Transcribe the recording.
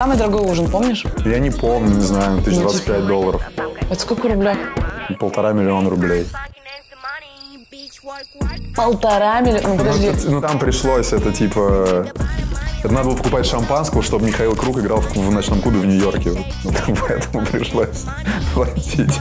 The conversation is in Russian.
Самый дорогой ужин, помнишь? Я не помню, не знаю, 1025 ну, типа, долларов. Это сколько рублей? рублях? Полтора миллиона рублей. Полтора миллиона. Ну, подожди. Ну, ну, там пришлось, это типа... Это надо было покупать шампанского, чтобы Михаил Круг играл в, в ночном клубе в Нью-Йорке. Вот, ну, поэтому пришлось платить.